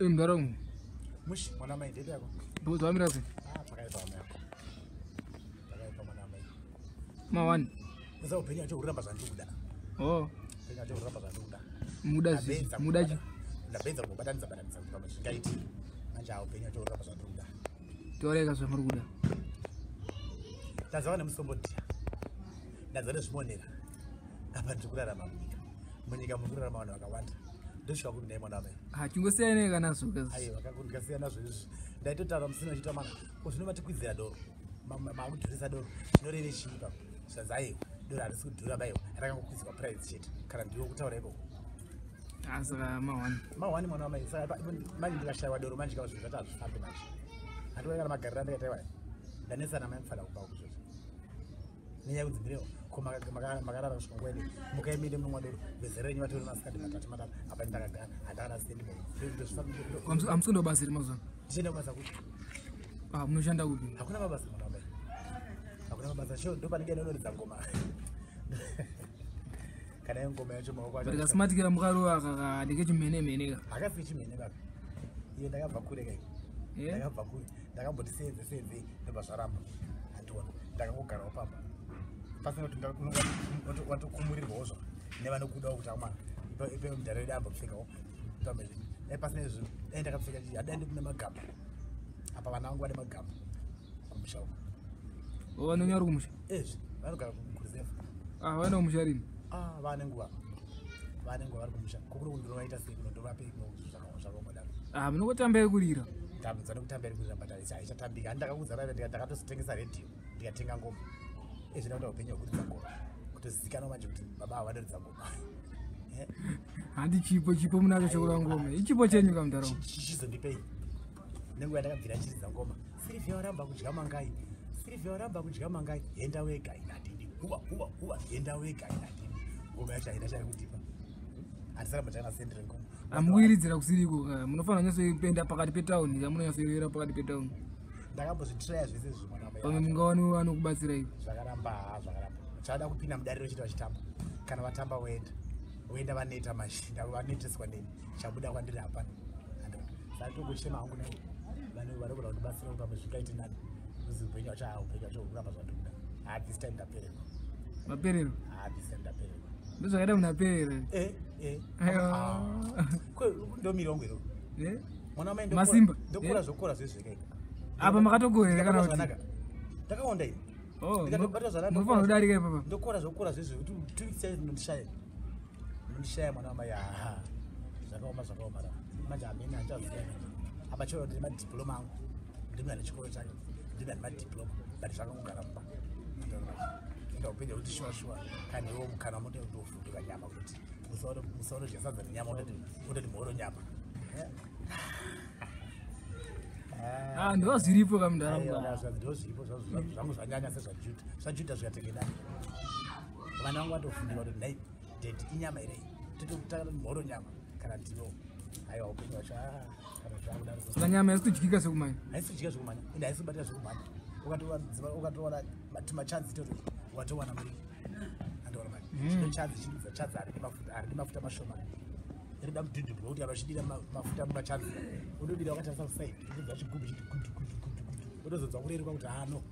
emndaramu mushi mwana mai ndeti yako? Bozvamira sei ah mawani uza upenyu acho uramba zvandikuda o upenyu acho uramba zvandikuda muda zii muda chi ndapedza kubatanidza batanidza kuti pamwe zvingaiti manje a upenyu acho uramba zvandikuda taureka zvamuri kuda ndazava nemusombodhiya ndazva nezvimonera apa ndiri kurarama munyika. Munyika muri kurarama vanhu vakawanda ndosvika kuti nai mwana mai ha chingosiyanei kana vakakundikasiyana zvezvi ndaitotaura musina uchiita mana zvinomatikwidzira doro. Makudhurisa doro. Zvinoreve chii pa zvanzi aiwa doro harisi kudhura baiwa rakangokwidzwa price chete kana ndiwo kutaura ikoko asaka mawani mahwani. Mwana wamai saka manje ndikashayiwa doro manje kama zvinhu zvati hazvifambi manje handiona kana magariro andikataiwa ndanesana mai mufana kupa kuzvozvo nenyaya yekudzi mirewo ko makarara kusvika nguva ine mukaemende munomwa doro vezera renyu vatori masikati matatu matatu apa ndakagara handakana sendi hamusinda basa iri mazuva ndichienda kubasa kuti Ah, munoshanda kupi hakuna mabasa mwana wamai hakuna mabasa sho ndo panenge inonoridza ngoma. Kana yengoma yacho maoko acho rikasimatikira mukarova kakadike chimene mene ka? Hakasi chimene baba. Iye ndakabva kure kai. Eh? ndakabva kure. Ndakamboti senze senze ndobva zvaramba. Handiona ndakangogarawo pamba pasina kuti watokumurirwawo zva nevanokudawo kuti amwana ipe mudhara yedu ambopfekawo pamezvi pasina izvo dai ndakapfeka chii hadai ndikune magamba apa vana vangu vane magamba kumusha? Uko vanonyari kumusha ezvi vanogara kuruzefa Ah, vana kumusha rini? Vane nguva. Vane nguva vari kumusha. Kokuri kundovaita sei? Kunondovapei zvakaomodaro Ah, munokotambai kurira ndabvunza nekutambira kuti rabhatarisa haichatambika handi ndakaudza rave ndakatozitengesa redhiyo ndikatenga ngoma ndakuda upenyu hwekuridza ngoma kutozivikanwa manje kuti baba havanoridza ngoma Eh, handi chipo chipo munacho chokura ngoma ichipo chenyu kamundaraunda chichizondipei nenguva ndakabvira chiridza ngoma sirivhia waramba kudya mangai? Sirivhia waramba kudya mangai? Enda wega inadini huwa huwa huwa enda wega inadini ngoma yacho haina chaikudipa handisaramba chanasendere ngoma. Hamukuyiridzira kusiriko. Ka munofanira kunyasoipenda pakati petauni. Yamunonyatsoyera pakati petauni ndakambozvitiraya zvese pamwe wamai mungawani vanokubatsirai zvakaramba ha zvakaramba chada kupinda mudariro chiti vachitamba? Kana vatamba woenda woenda vaneta mashinda vaneteswa neni chabuda kwandiri hapana. Saka tokuchema hangu nai vanhu vari kuda kundibatsira kuti pamwe zvingaite nani. Uzi upenyu wacho ha upenyu wacho huramba zvandokuda ha this time ndapererwa. Maperero ha this time ndapererwa. Ndozvakaita munaperera Eh, eh. Aiwa. Ah. Wangu iro. Eh? mwana ndokora Eh? zvokora zvezvekaika apa makatokorera kana kuti? Ndakaonda ino Oh, munofanira kudarika ipapa ndokora zvokora zvezve kuti tuikisai nondishaya nondishaya mwana wamai aha. Zvakaoma zvakaoma manje hamene handichaziva apa chero ndine madhiploma angu. Ndimi ane chikoro chacho ndimi ane madhiploma but zvakangogara mumba. Enda upenyu kuti shuwa shuwa. Kana iwo mukana mote kutofundika nyama kuti musaunodya sadza nenyama utoti mhoro nyama ndova zviripo kamundaraunda ndo zvipo zvangu zvanyanya sezvajuda zvajuda zvikatekedana vana vangu vatofundira kuti nhai dedi inyama irei tototaka mhoro nyama kana ndiwo. Aiwa upenyu wacho ah, saka nyama yasi kudyika sekumanya? Haisi kudya zvekumanya ende haisi kubatira zvekumanya ukatowana timachanzi toto watowana muri andoona mari chino chanzi chinidza chanzi haridi mafuta haridi rida mudhudhudhu wekuti anochidira mafuta mumachanzi unodira wakatarisa kusaidi udza chigubhu chiti gudu utozonzwa kurerwa kuti hano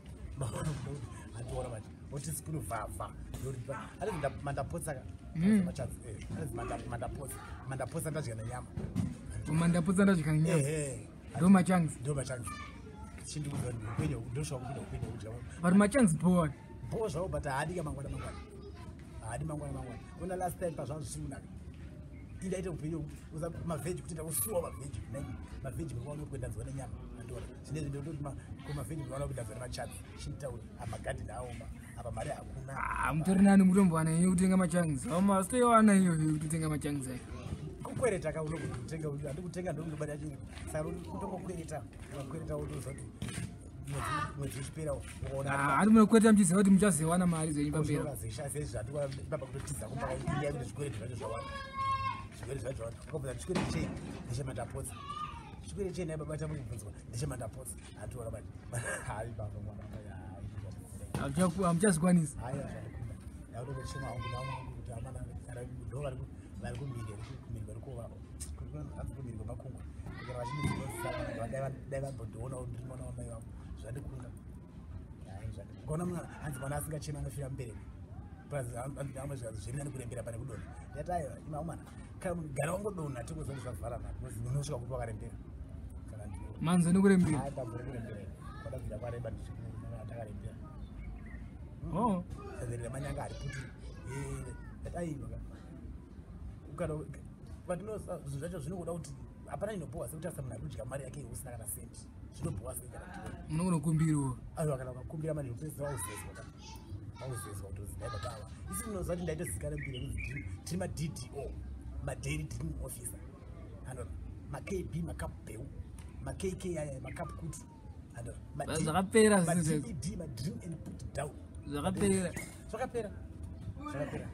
handiona manje. Oti spunu vhavha anezi mandapotsa machanzi anezi mandapotsa mandapotsa ndadya nenyama mandaputsa ndadya nyama. Ehe ndo machanzi ndo machanzi chindikuza kuti upenyu ndosvaka kupinda upenyu hwekudya but machanzi bowa mbo zvavo but haadi kamangwana mangwana haadi mangwana mangwana. Una last time pazvangu zvisingunaka indaita upenyu mavheji kuti ndakusuwa mavheji kunai mavheji makaona kuendanzwa nenyama andora zvinezvi ndototi kumavheji makaona kuendanzwa nemachanzi chinditauri amagadheni aoma apa mari hakuna. Ah, mutori nani mutombowana iyo kutenga machanzi. Auma sitoiwana iyo kutotenga machanzi ayo. Kukwereta ka unokuti kutenga uyu handi kutenga ndondobatira chinhu saka kutongokwereta ukakwereta wotoziva kuti mwedzi- mwedzi uchipera ukaona handi munokweta muchiziva kuti muchazowana mari pamberi. Kutotiza kuti zvikwereti zvacho zvawanda zvikwereti zvacho zvawanda ukabvunza chikwereti chei ndechemandapotsa chikwereti chei naye baba chamubvunzwa ndechemandapotsa hationa mani hai baba mwana hai hamuchazikwanisi hai azvandikunda yakutokochema hangu nawangu kuti amana ndo vari kumiri kumiri vari kuva hanzi kumiri kwemakungwa kana dai vambondionawo ndiri mwana wamai vangu zvandikunga kaona mwana hanzi mwana asingachema anofira mubereko zvirinani kurembera pane kudonha ndati aiwa imawo mwana gara wangodonha tikuzoti zvavhara unosvika kuti wakarembera kana manzo nekurembera ndambori kurembera kwadabvira kwareba takarembera oh azerera manyanga ari kuti ndati aiwa zvinhu zvacho zvinokuda kuti hapana inobowa sekuti asa munhu ari kudya mari yake usina kana sendi zvinobowa sei kana munokunokumbiriwa aiwa kana ukakumbira mari upesi wauzezwa ka wauzezwa kuti uzidaida tawa isi ndinoziva kuti ndaitozikana mbiri kuti tiri maddo madaily dream officer. Andona makb makapbeu makk aya makap kutu zvakapera madvd madream and put down. Zvakapera zvakapera zvakapera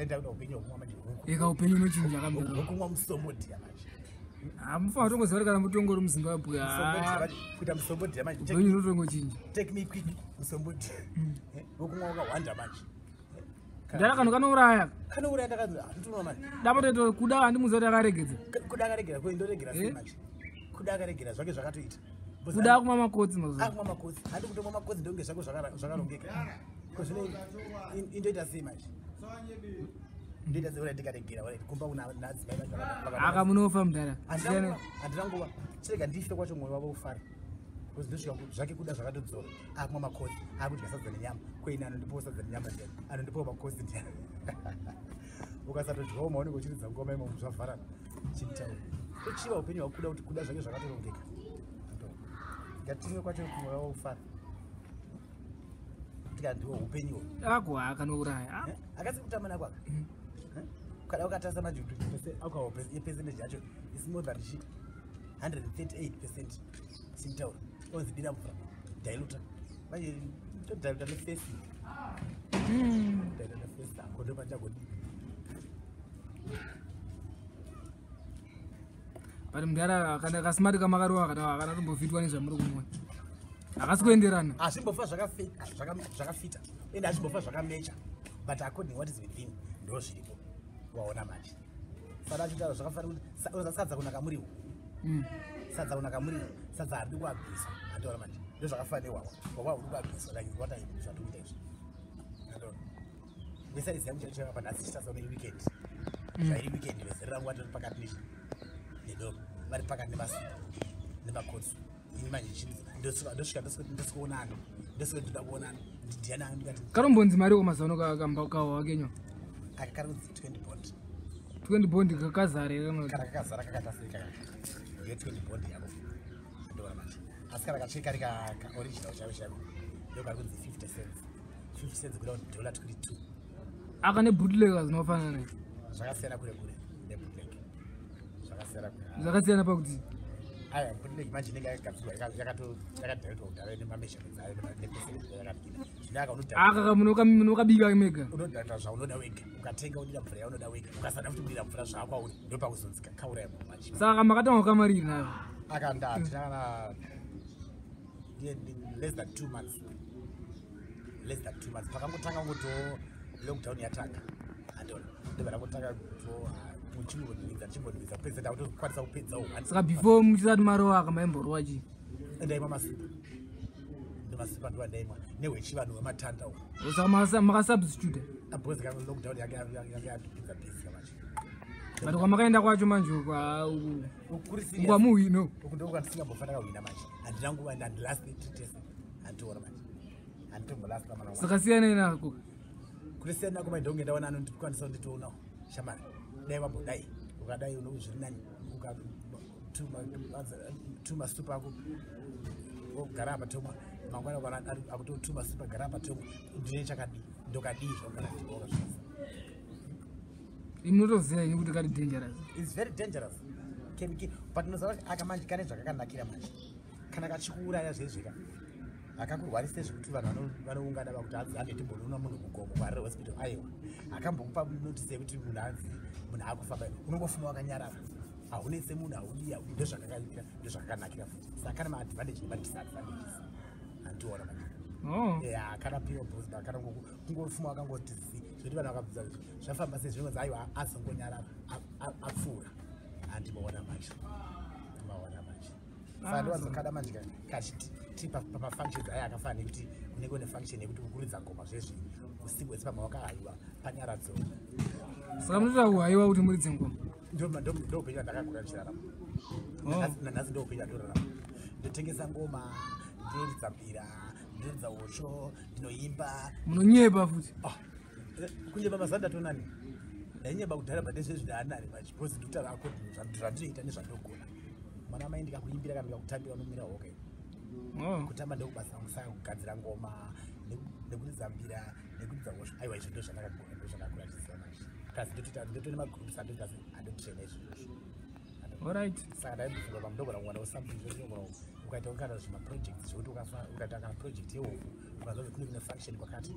enda kuda upenyu hwekumwa manje ika upenyu unochinja kamera hwekumwa musombodiya manje hamufanira kutongoziva kuti kana mutongori muzimbabwe. Kuita musombodiya manje. Upenyu unotongochinja teknique musombodiya hwekumwa wakawanda manje. Ndara kanhu kanouraya kanouraya ndakazi nditonwa manje. Damotoito kuda handimuziva kuti akaregedza? Kuda akaregera koindoregera sei manje? Kuda akaregera zvake zvakatoita. Kuda kumwa makotsi mazuva akumwa makotsi. Handi kutomwa makotsi ndonge zvako zvakarongeka. Kozvino indoita sei manje ndoita sei kuti ndikaregera kumba kuna nadzimai aka munofa mudhara handinangova chirega ndife kwacho mwoyo wavo ufara bcause ndosvika zvake kuda zvakatodzora. Akumwa makotsi akudya sadza nenyama. Koini anondipawo sadza nenyama ndiani? Anondipawo makotsi ndiani? Ukasatodyawo maoneko uchiridza ngoma imomo zvavharana. Chimutaura tochiva upenyu hwakuda kuti kuda zvake zvakatorongeka. Ngatimwe kwacho mwoyo wavo ufara tika ndiwo upenyu ako akanouraya. Akasi kutamana kwaka kada ukatasa manje kuti yepesentage yacho is more than shi 138 percent simtaura onzi dira mvura dailuta manje todailuta nefesi dailuta nefesi akondo pachagodi but mudhara kana kasimati kamakarowa kana akana tombofitwa nezvamuri kumwa hakasi kuenderana hazvimbofa zvakafita ende hazvimbofa zvakamecha but according what is within ndo zviripo waona manje. Saka achitaura zvakafanira kuti sadza kunaka muriwo. Sadza kunaka muriwo sadza haridi kuabvisa andiona manje ndo zvakafanira wawa wawa uri kuabvisa like what i zvatoita izvi andiona nesaiziya kuti chaiva panhasi chitasaune weekend. Zvairi weekend vezere rangu vatori pakati nechi nedomo vari pakati nemasupa nemakotsu ini manje ndosvika ndosikuonana ndosvika ndoda kuonana ndidiana kanombonzi mariwo mazano kawa kenywa akakari kunzi 20 bond 20 bond kakazare kana kakazara kakata sei kaka ndiyo 20 bond yako ndoona manje asi kana kachiri kari kaoriginal chavo chako ndokari kunzi 50 cents 50 cents kuda kuti dola 22 aka nebutlega zinofanana naye zvakasiyana kure kure nebutleg zvakasiyana kure zvakasiyana pakuti aya butleg manje inenge yakagadzirwa yakadhairitwa kudhara nemameshements ayo nepesentage yakadina zvino aka aka munokabika mega. Unodhata zvaunoda wega. Ukatenga udira mvura yaunoda wega. Ukasada futi kudira mvura zvakwauri ndopakuzonzi kauraya mumachina saka makatanga kukamariri nayo akandati takana less than two months. Less than two months. Pakangotanga ngoto lockdown yatanga andona ndobva ndangotanga to muchimbondividza ndichimbondividza kupedza ndakutokwanisa kupedzawo saka before muchisati marowa aka maimborowa chii ndaimwa masipa ndemasipa ndiwa ndaimwa nehwechivanhu hwematanda makasubstituta because kana lockdown yake yatopinza bhizi kamacho but kwamakaenda kwacho manje ukwamuhwino uku ndokuva ndisingambofanira kuhwina manje. Handina nguva ende handilasti tritese handitora manje. Handitombolasta mana saka siyanai nako nako maindonge ndaona anondikwanisa kunditoonawo shamari dai vambodai ukadai uno zviri nani? Ukatuma supa ako ogara apa tomwa mangwana akutotuma supa gara apa tomwa ndine chakadii ndokadii zvaunganaiboka zvose. Imi munotoziva ini kuti kati dangerous? Its very dangerous. Kemiki but unoziva kuti aka manje kane zvakakanakira manje. Kana kachikuuraya zvezvika akakurwarise zvekuti vanhu vanoungana vakuti hanzi hande timbonoona munhu kugomo kwarire hospital. Aiwa. Akambokupa notisi yekuti munhu hanzi munhu akufamba unongofuma wakanyarara. Haunese munhu haudi ndozvakakaira ndozvakakanakira futi saka kana maadvantage nemadisadvantages handiona manje oh. Akana piwa bosba kana kungofuma wakangoti zi zvekuti vanhu kuti zvafamba sei zvinonzi aiwa azongonyarara apfuura. Handimaona manje. Ndimaona manje. Saka Ah, ndowanzokada manje ka- kachiti pamafunctions aya akafana nekuti unenge une function yekuti kukuridza ngoma zvezvi usiku wese pama wakahayiwa panyaradzo saka munotoda kuhaiwa kuti muridze ngoma? Ndoupenyu vandakakura ndichirarama. Oh. nanhasi ndoupenyu andorarama ndotengesa ngoma ndinoridza mbira ndinoridza usho ndinoimba. Munonyepa futi. Ah, eh, kunyeba mazanda tonani ndainyeba kudhara but zvezvidaanari machi because ndikutaura ako zvandinoita nezvandogona. Mwana mai ndikakuimbira kana ndikakutambira unomira hoke Oh. kutamba ndokubasa wangu saka kugadzira ngoma neku- nekuridza mbira nekuridza hosho aiwa izvo ndo zvandakagona ndo zvandakura chiziva manje kasi ndotoita ndotone magroups andokasi andotrena izvozvo alright. Saka ndaimbofungwa pamudogona mwana wesamthing zvotinogona ukaita kana zvimaprojects zvokuti ukaita kana project yehuku ukazva kuti kune kune function kwakati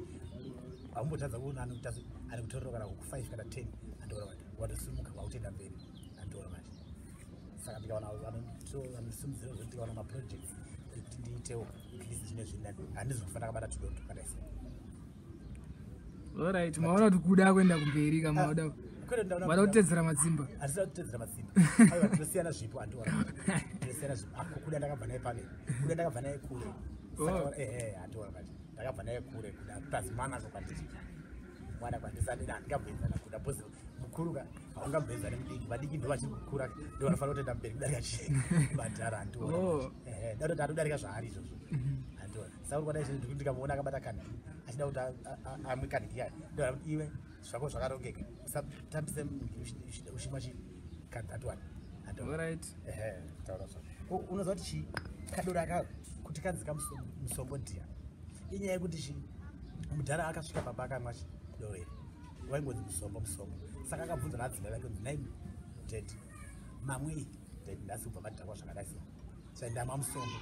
haumbotadza kuona anokutazi ari kutorera kana huku 5 kana 10 andoona manje watosimuka kwautenda mberi andoona manje saka ndikaona vanosimudzira zvokuti ndikaona maprojects ekuti ndiitewo at least zvine zvinani handizofanira kabata tudoto kadaisa. Alright maona kuti kuda kuenda kumberi kama wada kutedzera madzimba handisida kutedzera matsimba aiwa tinosiyana zvipo handiona tinosiyana zvipo ako kuda ndakabva naye pane kuda ndakabva naye kure Oh. ehe handiona mati ndakabva naye kure kuda plus manazo kwanditi mwana kwandisani handingamboenzana kuda bhozi mukuru ka haungamboenzani mudiki vadiki ndo vachiri kukura ndo vanofanira kutoenda mberi kudarika madhara handiona Oh. ndato hatodarika zvaari izvozvo handiona saka kwada izvo ndikuti ndikamuona akabata kaniki achida kuti a- a- a- amwe kaniki yayo ndoa kuti iwe zvako zvakarongeka. Usatambise ushima chi kadhatwani handiona alright. Ehe, taura zvako. U- unoziva kuti chi kadoro aka kuti kanzika musombo dhiya inyaya yekuti chi mudhara akasvika pamba akamwa doro iri waingonzi musombo musombo saka akabvunza nadzina rake kunzi nai ted mamwei ted ndasi kubva madhakwa zvakadai so sai ndamwa musombo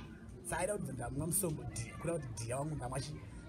saka aida kuti ndamwa musombo dhiya kuda kuti dhiya wangu ndamwa chi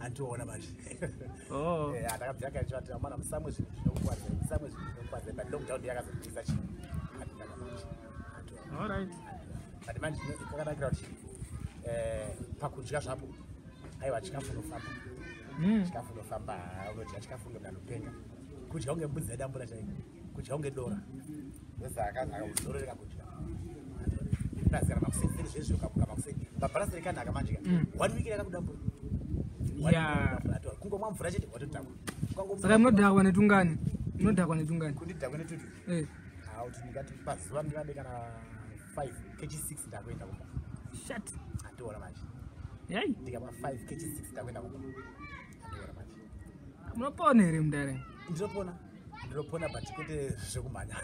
andiona manje Oh. Eh, ndakabvira kai chivati amana musamwe zvinhu zvinokukwadza musamwe zvinhu zvinokukwadza but ndokuti yakazobvisa chi andinaka manje andiona alright but manje kakanakira kuti eh, pakudya zvapo aiwa chikafu unofamba Mm. chikafu unofamba unodya chikafu unge ndanopenga kudya unge mbudzi yedambura chaiko kudya unge dora ndosaka akazororeka kudya ndazikana makuseni seni zvezvi ukabuka makuseni mabharasiri kanaka manjika Mm. one week yakakudambura Yeah. Kungomwa mvura chete watodhakwa saka munodhakwa netungani munodhakwa netungani. Kundidhakwa netutu. Eh, hauti ndingati pazuva ndingade kana 5 kg 6 ndakuenda kumba shit handiona manje yai. Ndikapa 5 kg 6 ndakuenda kumba handiona manje munopona here mundaramo ndinopona. Ndinopona but kwete zvekumhanya.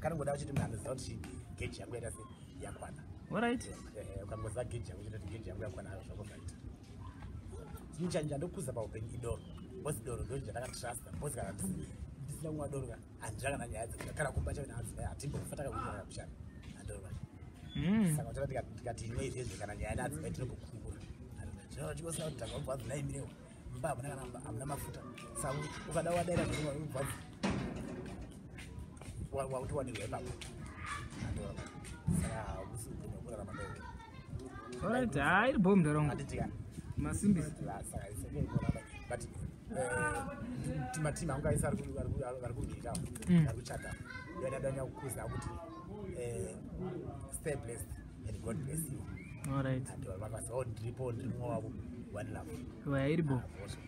Kanongoda uchiti munhu anoziva kuti geji yangu yaita se yakwana. Alright Eh, ukangoziva geji yangu chete kuti geji yangu yakwana zvako zvaita chanje ndokuza paupenyu idoro bosi doro ndo chandakatrasta bosi kana ndisi- ndisina kumwa doro ka handira kana nyaya dzekuda kana kumba chaina hadzimai hatimbofata kakuaa kushanda handoro vacho Mm. saka uchada tikati imwe izvezve kana nyaya neadzimai tinombokungura chikosina kuti dhanga mubvadzi naimirewo mba hamuna kana hamuna mafuta saka ukada wadaira mubvadzi wauti wanirwa ipapo handoro saka hausi upenyu hwekurarama ndoke alright hai iribo munharaunda handitikana masimbisi but timatima angu aisa ari kubirikawo Mm. ari kuchata yadadanya kukuza kuti eh, stay blessed and god bless you and vakasiva ndiripo ndirimwo wavo one love waya iribo Awesome.